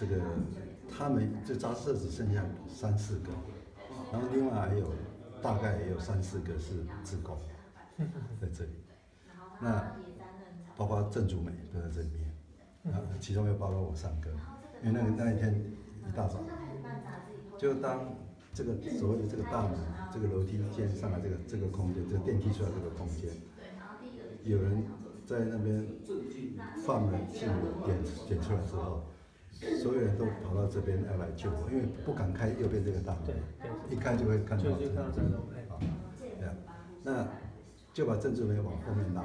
这个他们这扎社只剩下三四个，然后另外还有大概也有三四个是自贡在这里，那包括郑竹美都在这里面，啊，其中又包括我三个，因为那个那一天一大早，就当这个所谓的这个大门，这个楼梯间上来这个这个空间，这电梯出来这个空间，有人在那边放了信点点出来之后，所有人都跑到这边要来救我，因为不敢开右边这个大门，一开就会看到这种哎啊，这样，那就把郑志梅往后面拉，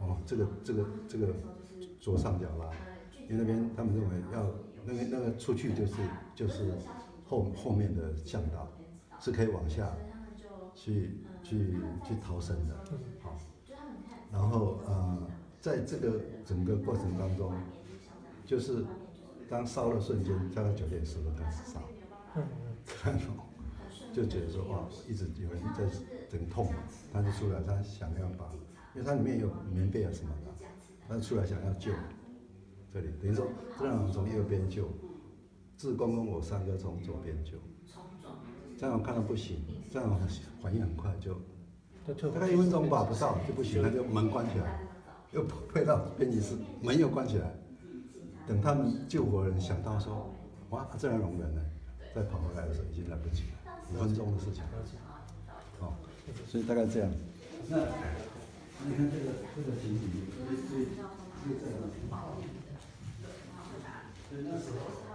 哦，这个这个这个左上角拉，因为那边他们认为要那个那个出去就是就是后后面的巷道，是可以往下去去去逃生的，好，然后呃，在这个整个过程当中，就是当烧的瞬间，大概九点十分开始烧，嗯看到就觉得说哇，一直有人在等痛，他就出来，他想要把，因为它里面有棉被啊什么的，他出来想要救这里，等于说这样从右边救，志工跟我三个从左边救，这样我看到不行，这样反应很快就大概一分钟吧不到就不行，他就门关起来，又退到编辑室，门又关起来。等他们救活人想到说，哇，这样容人呢，再跑回来的时候已经来不及了，五分钟的事情。哦，所以大概这样。那你看这个这个情景，就就就这样。所以那时候。